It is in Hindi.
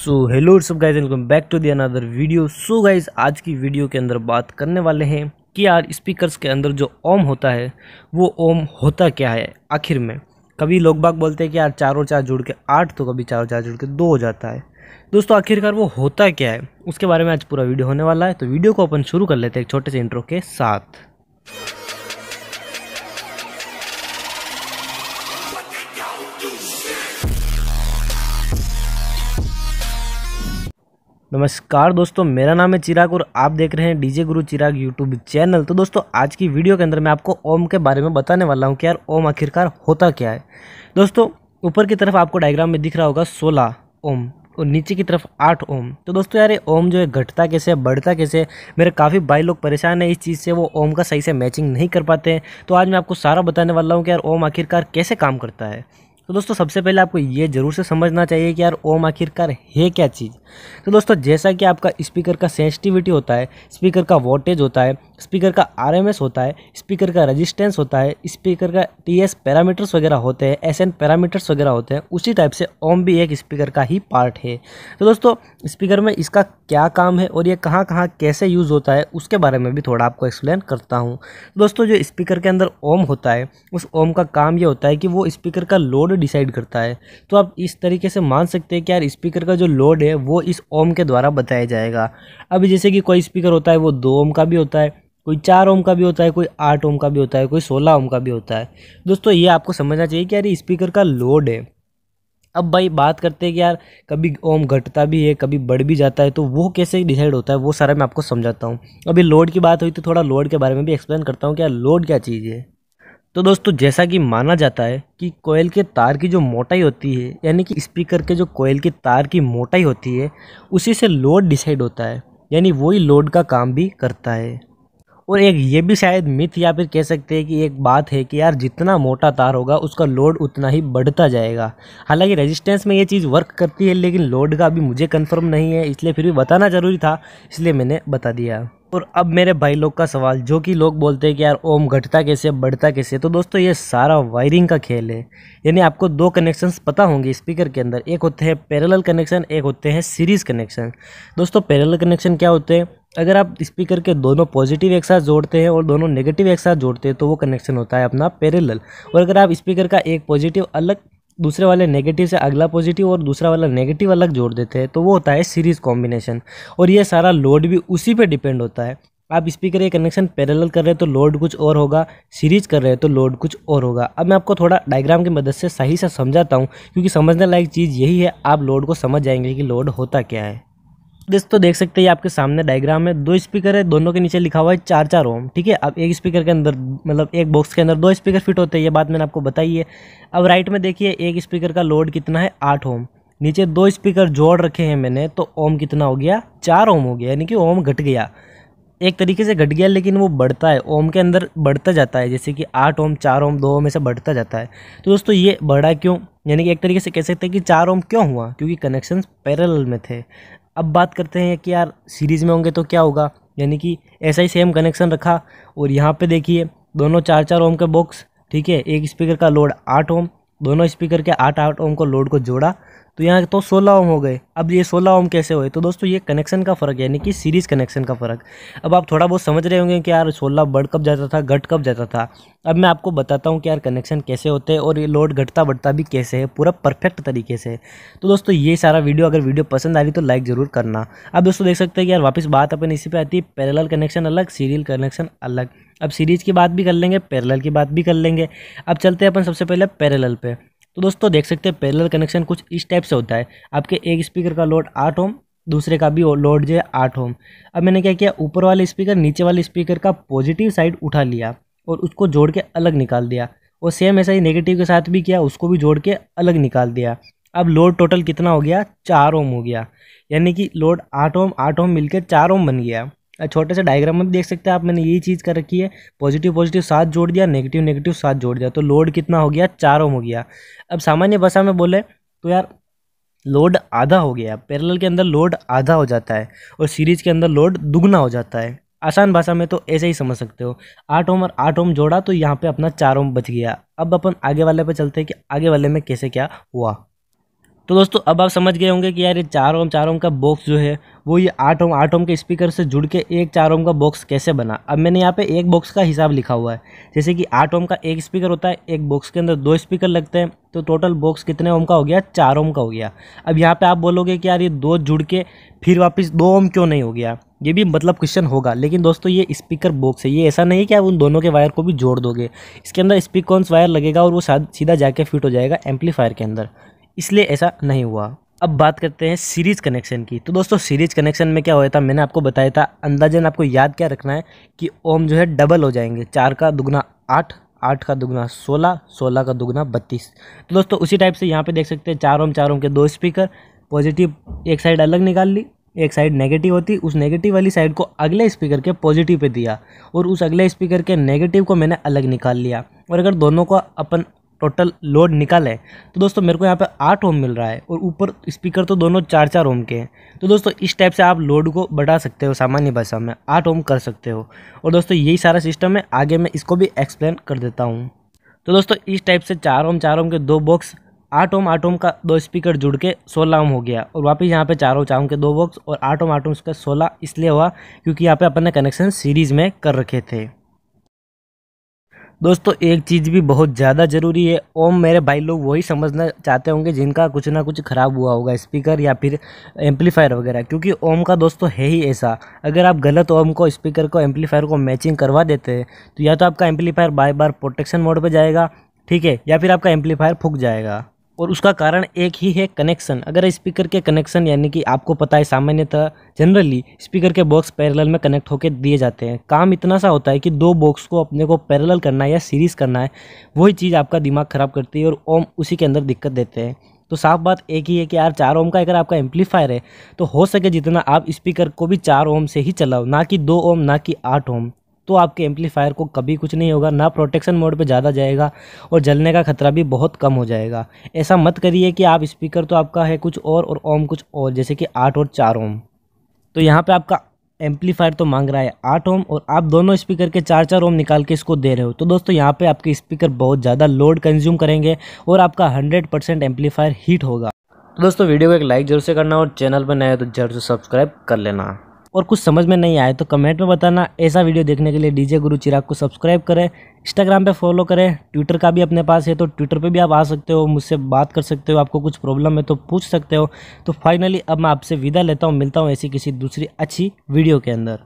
सो हेलो सब guys welcome back to the another video so guys आज की वीडियो के अंदर बात करने वाले हैं कि यार स्पीकर्स के अंदर जो ओम होता है, वो ओम होता क्या है आखिर में? कभी लोग बाग बोलते हैं कि यार चारों चार जुड़ के आठ तो कभी चारों चार जुड़ के दो हो जाता है। दोस्तों, आखिरकार वो होता क्या है? उसके बारे में आज पूरा वीडियो होने वाला है तो वीडियो को अपन शुरू कर लेते हैं एक छोटे से इंट्रो के साथ। नमस्कार दोस्तों, मेरा नाम है चिराग और आप देख रहे हैं डीजे गुरु चिराग यूट्यूब चैनल। तो दोस्तों, आज की वीडियो के अंदर मैं आपको ओम के बारे में बताने वाला हूँ कि यार ओम आखिरकार होता क्या है। दोस्तों, ऊपर की तरफ़ आपको डायग्राम में दिख रहा होगा सोलह ओम और नीचे की तरफ़ आठ ओम। तो दोस्तों, यार ये ओम जो है, घटता कैसे बढ़ता कैसे मेरे काफ़ी भाई लोग परेशान है इस चीज़ से, वो ओम का सही से मैचिंग नहीं कर पाते हैं। तो आज मैं आपको सारा बताने वाला हूँ कि यार ओम आखिरकार कैसे काम करता है। तो दोस्तों, सबसे पहले आपको ये ज़रूर से समझना चाहिए कि यार, ओम आखिरकार है क्या चीज़? तो दोस्तों, जैसा कि आपका स्पीकर का सेंसिटिविटी होता है, स्पीकर का वोल्टेज होता है स्पीकर का आरएमएस होता है, स्पीकर का रेजिस्टेंस होता है, स्पीकर का टीएस पैरामीटर्स वगैरह होते हैं, एसएन पैरामीटर्स वगैरह होते हैं, उसी टाइप से ओम भी एक स्पीकर का ही पार्ट है। तो दोस्तों, स्पीकर में इसका क्या काम है और ये कहाँ कहाँ कैसे यूज़ होता है, उसके बारे में भी थोड़ा आपको एक्सप्लेन करता हूँ। दोस्तों, जो स्पीकर के अंदर ओम होता है, उस ओम का काम ये होता है कि वो स्पीकर का लोड डिसाइड करता है। तो आप इस तरीके से मान सकते हैं कि यार स्पीकर का जो लोड है, वो इस ओम के द्वारा बताया जाएगा। अभी जैसे कि कोई स्पीकर होता है, वो दो ओम का भी होता है कोई चार ओम का भी होता है, कोई आठ ओम का भी होता है, कोई सोलह ओम का भी होता है। दोस्तों, ये आपको समझना चाहिए कि यार स्पीकर का लोड है। अब भाई बात करते हैं कि यार कभी ओम घटता भी है, कभी बढ़ भी जाता है तो वो कैसे डिसाइड होता है, वो सारा मैं आपको समझाता हूँ। अभी लोड की बात हुई तो थोड़ा लोड के बारे में भी एक्सप्लेन करता हूँ कि यार लोड क्या चीज़ है। तो दोस्तों, जैसा कि माना जाता है कि कोयल के तार की जो मोटाई होती है, यानी कि स्पीकर के जो कोयल के तार की मोटाई होती है, उसी से लोड डिसाइड होता है, यानी वही लोड का काम भी करता है। और एक ये भी शायद मिथ या फिर कह सकते हैं कि एक बात है कि यार जितना मोटा तार होगा, उसका लोड उतना ही बढ़ता जाएगा। हालाँकि रेजिस्टेंस में ये चीज़ वर्क करती है, लेकिन लोड का अभी मुझे कंफर्म नहीं है, इसलिए फिर भी बताना ज़रूरी था, इसलिए मैंने बता दिया। और अब मेरे भाई लोग का सवाल, जो कि लोग बोलते हैं कि यार, ओम घटता कैसे बढ़ता कैसे तो दोस्तों, ये सारा वायरिंग का खेल है। यानी आपको दो कनेक्शंस पता होंगे स्पीकर के अंदर। एक होते हैं पैरेलल कनेक्शन एक होते हैं सीरीज़ कनेक्शन दोस्तों पैरेलल कनेक्शन क्या होते हैं? अगर आप स्पीकर के दोनों पॉजिटिव एक साथ जोड़ते हैं और दोनों नेगेटिव एक साथ जोड़ते हैं तो वो कनेक्शन होता है अपना पैरेलल और अगर आप स्पीकर का एक पॉजिटिव अलग, दूसरे वाले नेगेटिव से अगला पॉजिटिव और दूसरा वाला नेगेटिव अलग जोड़ देते हैं तो वो होता है सीरीज़ कॉम्बिनेशन और ये सारा लोड भी उसी पे डिपेंड होता है. आप स्पीकर ये कनेक्शन पैरेलल कर रहे हैं तो लोड कुछ और होगा. सीरीज़ कर रहे हैं तो लोड कुछ और होगा. अब मैं आपको थोड़ा डायग्राम की मदद से सही से समझाता हूँ, क्योंकि समझने लायक चीज़ यही है, आप लोड को समझ जाएँगे कि लोड होता क्या है. तो देख सकते हैं आपके सामने डायग्राम है। दो स्पीकर है, दोनों के नीचे लिखा हुआ है चार चार ओम ठीक है? अब एक स्पीकर के अंदर मतलब एक बॉक्स के अंदर दो स्पीकर फिट होते हैं, ये बात मैंने आपको बताई है। अब राइट में देखिए, एक स्पीकर का लोड कितना है? आठ ओम नीचे दो स्पीकर जोड़ रखे हैं मैंने तो ओम कितना हो गया? चार ओम हो गया, यानी कि ओम घट गया। एक तरीके से घट गया, लेकिन वो बढ़ता है। ओम के अंदर बढ़ता जाता है, जैसे कि आठ ओम चार ओम दो ओम ऐसे बढ़ता जाता है। तो दोस्तों, ये बढ़ा क्यों? यानी कि एक तरीके से कह सकते हैं कि चार ओम क्यों हुआ? क्योंकि कनेक्शन पैरेलल में थे। अब बात करते हैं कि यार सीरीज़ में होंगे तो क्या होगा? यानी कि ऐसा ही सेम कनेक्शन रखा और यहाँ पे देखिए, दोनों चार चार ओम के बॉक्स ठीक है? एक स्पीकर का लोड आठ ओम, दोनों स्पीकर के आठ आठ ओम को लोड को जोड़ा तो यहाँ तो सोलह ओम हो गए। अब ये सोलह ओम कैसे हुए? तो दोस्तों, ये कनेक्शन का फ़र्क, यानी कि सीरीज़ कनेक्शन का फ़र्क। अब आप थोड़ा बहुत समझ रहे होंगे कि यार सोलह बढ़ कब जाता था, घट कब जाता था। अब मैं आपको बताता हूँ कि यार कनेक्शन कैसे होते हैं और ये लोड घटता बढ़ता भी कैसे है, पूरा परफेक्ट तरीके से। तो दोस्तों, ये सारा वीडियो अगर वीडियो पसंद आ रही तो लाइक ज़रूर करना। अब दोस्तों, देख सकते हैं कि यार वापस बात अपन इसी पर आती है पैरेलल कनेक्शन अलग सीरियल कनेक्शन अलग। अब सीरीज़ की बात भी कर लेंगे पैरेलल की बात भी कर लेंगे। अब चलते हैं अपन सबसे पहले पैरेलल पे। तो दोस्तों, देख सकते हैं पैरेलल कनेक्शन कुछ इस टाइप से होता है। आपके एक स्पीकर का लोड आठ ओम दूसरे का भी लोड जो है आठ ओम अब मैंने क्या किया, ऊपर वाले स्पीकर नीचे वाले स्पीकर का पॉजिटिव साइड उठा लिया और उसको जोड़ के अलग निकाल दिया। और सेम ऐसा ही नेगेटिव के साथ भी किया, उसको भी जोड़ के अलग निकाल दिया। अब लोड टोटल कितना हो गया? चार ओम हो गया। यानी कि लोड आठ ओम आठ ओम मिलकर चार ओम बन गया। छोटे से डायग्राम में देख सकते हैं आप, मैंने यही चीज़ कर रखी है। पॉजिटिव पॉजिटिव साथ जोड़ दिया नेगेटिव नेगेटिव साथ जोड़ दिया। तो लोड कितना हो गया? चार ओम हो गया। अब सामान्य भाषा में बोले तो यार लोड आधा हो गया। पैरेलल के अंदर लोड आधा हो जाता है और सीरीज़ के अंदर लोड दुगना हो जाता है। आसान भाषा में तो ऐसे ही समझ सकते हो। आठ ओम और आठ ओम जोड़ा तो यहाँ पे अपना चार ओम बच गया। अब अपन आगे वाले पे चलते हैं कि आगे वाले में कैसे क्या हुआ। तो दोस्तों, अब आप समझ गए होंगे कि यार ये चार ओम चार ओम का बॉक्स जो है, वो ये आठ ओम आठ ओम के स्पीकर से जुड़ के एक चार ओम का बॉक्स कैसे बना? अब मैंने यहाँ पे एक बॉक्स का हिसाब लिखा हुआ है। जैसे कि आठ ओम का एक स्पीकर होता है, एक बॉक्स के अंदर दो स्पीकर लगते हैं तो टोटल बॉक्स कितने ओम का हो गया? चार ओम का हो गया। अब यहाँ पे आप बोलोगे कि यार ये दो जुड़ के फिर वापस दो ओम क्यों नहीं हो गया? ये भी मतलब क्वेश्चन होगा। लेकिन दोस्तों, ये स्पीकर बॉक्स है। ये ऐसा नहीं कि आप उन दोनों के वायर को भी जोड़ दोगे। इसके अंदर स्पीकॉन्स वायर लगेगा और वो सीधा जाके फिट हो जाएगा एम्पलीफायर के अंदर। इसलिए ऐसा नहीं हुआ। अब बात करते हैं सीरीज़ कनेक्शन की। तो दोस्तों, सीरीज़ कनेक्शन में क्या हुआ था? मैंने आपको बताया था, अंदाजन आपको याद क्या रखना है कि ओम जो है डबल हो जाएँगे। चार का दुगना आठ आठ का दुगना सोलह सोलह का दुगना बत्तीस। तो दोस्तों, उसी टाइप से यहाँ पे देख सकते हैं चार ओम चार ओम के दो स्पीकर पॉजिटिव एक साइड अलग निकाल ली, एक साइड नेगेटिव होती, उस नेगेटिव वाली साइड को अगले स्पीकर के पॉजिटिव पे दिया और उस अगले स्पीकर के नेगेटिव को मैंने अलग निकाल लिया। और अगर दोनों को अपन टोटल लोड निकाले तो दोस्तों, मेरे को यहाँ पे आठ ओम मिल रहा है और ऊपर स्पीकर तो दोनों चार चार ओम के हैं। तो दोस्तों, इस टाइप से आप लोड को बढ़ा सकते हो सामान्य भाषा में। आठ ओम कर सकते हो। और दोस्तों, यही सारा सिस्टम है। आगे मैं इसको भी एक्सप्लेन कर देता हूँ। तो दोस्तों, इस टाइप से चार ओम चार ओम के दो बॉक्स आठ ओम आठ ओम का दो स्पीकर जुड़ के सोलह ओम हो गया। और वापस यहाँ पे चार ओम के दो बॉक्स और आठ ओम आठ ओम का सोलह इसलिए हुआ क्योंकि यहाँ पे अपन ने कनेक्शन सीरीज़ में कर रखे थे। दोस्तों, एक चीज़ भी बहुत ज़्यादा ज़रूरी है ओम मेरे भाई लोग वही समझना चाहते होंगे जिनका कुछ ना कुछ ख़राब हुआ होगा, स्पीकर या फिर एम्पलीफायर वगैरह, क्योंकि ओम का दोस्तों है ही ऐसा। अगर आप गलत ओम को, स्पीकर को, एम्पलीफायर को मैचिंग करवा देते हैं तो या तो आपका एम्पलीफायर बार बार प्रोटेक्शन मोड पर जाएगा, ठीक है, या फिर आपका एम्पलीफायर फूक जाएगा। और उसका कारण एक ही है कनेक्शन अगर स्पीकर के कनेक्शन यानी कि आपको पता है सामान्यतः जनरली स्पीकर के बॉक्स पैरेलल में कनेक्ट होकर दिए जाते हैं. काम इतना सा होता है कि दो बॉक्स को अपने को पैरेलल करना है या सीरीज़ करना है, वही चीज़ आपका दिमाग ख़राब करती है और ओम उसी के अंदर दिक्कत देते हैं. तो साफ़ बात एक ही है कि यार चार ओम का अगर आपका एम्पलीफायर है तो हो सके जितना आप स्पीकर को भी चार ओम से ही चलाओ, ना कि दो ओम ना कि आठ ओम तो आपके एम्पलीफायर को कभी कुछ नहीं होगा, ना प्रोटेक्शन मोड पे ज़्यादा जाएगा और जलने का खतरा भी बहुत कम हो जाएगा। ऐसा मत करिए कि आप स्पीकर तो आपका है कुछ और और ओम कुछ और, जैसे कि आठ और चार ओम तो यहाँ पे आपका एम्पलीफायर तो मांग रहा है आठ ओम और आप दोनों स्पीकर के चार चार ओम निकाल के इसको दे रहे हो। तो दोस्तों, यहाँ पे आपके स्पीकर बहुत ज़्यादा लोड कंज्यूम करेंगे और आपका हंड्रेड परसेंट एम्पलीफायर हीट होगा। तो दोस्तों, वीडियो को एक लाइक ज़रूर से करना और चैनल पर नया तो ज़रूर से सब्सक्राइब कर लेना। और कुछ समझ में नहीं आए तो कमेंट में बताना। ऐसा वीडियो देखने के लिए डीजे गुरु चिराग को सब्सक्राइब करें इंस्टाग्राम पे फॉलो करें ट्विटर का भी अपने पास है तो ट्विटर पे भी आप आ सकते हो, मुझसे बात कर सकते हो, आपको कुछ प्रॉब्लम है तो पूछ सकते हो। तो फाइनली अब मैं आपसे विदा लेता हूँ, मिलता हूँ ऐसी किसी दूसरी अच्छी वीडियो के अंदर।